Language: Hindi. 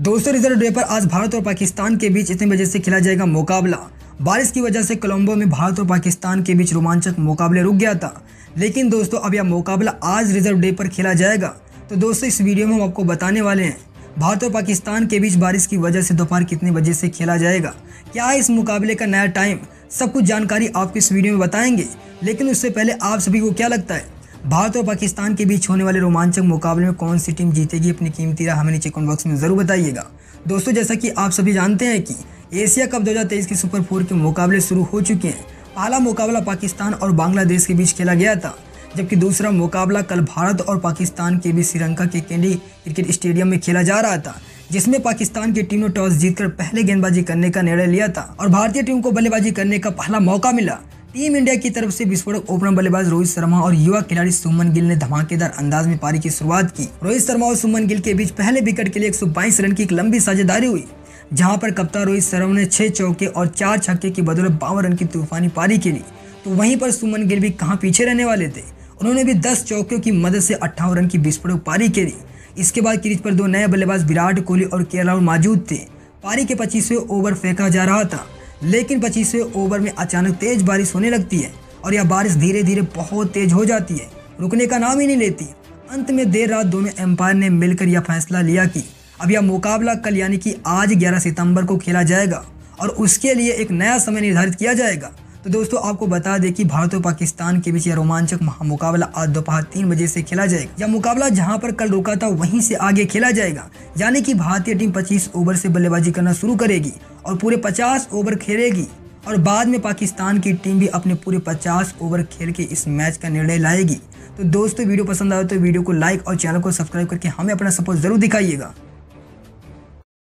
दोस्तों रिज़र्व डे पर आज भारत और पाकिस्तान के बीच इतने बजे से खेला जाएगा मुकाबला। बारिश की वजह से कोलंबो में भारत और पाकिस्तान के बीच रोमांचक मुकाबले रुक गया था। लेकिन दोस्तों, अब यह मुकाबला आज रिज़र्व डे पर खेला जाएगा। तो दोस्तों, इस वीडियो में हम आपको बताने वाले हैं, भारत और पाकिस्तान के बीच बारिश की वजह से दोपहर कितने बजे से खेला जाएगा। क्या है इस मुकाबले का नया टाइम? सब कुछ जानकारी आपको इस वीडियो में बताएँगे। लेकिन उससे पहले आप सभी को क्या लगता है? भारत और पाकिस्तान के बीच होने वाले रोमांचक मुकाबले में कौन सी टीम जीतेगी अपनी कीमती राह हमें नीचे कमेंट बॉक्स में ज़रूर बताइएगा। दोस्तों, जैसा कि आप सभी जानते हैं कि एशिया कप 2023 के सुपर फोर के मुकाबले शुरू हो चुके हैं। पहला मुकाबला पाकिस्तान और बांग्लादेश के बीच खेला गया था, जबकि दूसरा मुकाबला कल भारत और पाकिस्तान के बीच श्रीलंका के कैंडी क्रिकेट स्टेडियम में खेला जा रहा था, जिसमें पाकिस्तान की टीम ने टॉस जीतकर पहले गेंदबाजी करने का निर्णय लिया था और भारतीय टीम को बल्लेबाजी करने का पहला मौका मिला। टीम इंडिया की तरफ़ से विस्फोटक ओपनर बल्लेबाज रोहित शर्मा और युवा खिलाड़ी सुमन गिल ने धमाकेदार अंदाज में पारी की शुरुआत की। रोहित शर्मा और सुमन गिल के बीच पहले विकेट के लिए 122 रन की एक लंबी साझेदारी हुई, जहाँ पर कप्तान रोहित शर्मा ने छह चौके और चार छक्के की बदौलत बावन रन की तूफानी पारी खेली। तो वहीं पर सुमन गिल भी कहाँ पीछे रहने वाले थे? उन्होंने भी दस चौकियों की मदद से अट्ठावन रन की विस्फोटक पारी खेली। इसके बाद क्रीज पर दो नए बल्लेबाज विराट कोहली और के राहुल मौजूद थे। पारी के पच्चीसवें ओवर फेंका जा रहा था। लेकिन पच्चीसवें ओवर में अचानक तेज बारिश होने लगती है और यह बारिश धीरे धीरे बहुत तेज हो जाती है। रुकने का नाम ही नहीं लेती। अंत में देर रात दोनों एम्पायर ने मिलकर यह फैसला लिया कि अब यह मुकाबला कल यानी कि आज 11 सितंबर को खेला जाएगा और उसके लिए एक नया समय निर्धारित किया जाएगा। तो दोस्तों, आपको बता दें कि भारत और पाकिस्तान के बीच यह रोमांचक मुकाबला आज दोपहर तीन बजे से खेला जाएगा। यह मुकाबला जहाँ पर कल रुका था, वहीं से आगे खेला जाएगा। यानी कि भारतीय टीम 25 ओवर से बल्लेबाजी करना शुरू करेगी। और पूरे 50 ओवर खेलेगी। और बाद में पाकिस्तान की टीम भी अपने पूरे 50 ओवर खेल के इस मैच का निर्णय लाएगी। तो दोस्तों, वीडियो पसंद आए तो वीडियो को लाइक और चैनल को सब्सक्राइब करके हमें अपना सपोर्ट ज़रूर दिखाइएगा।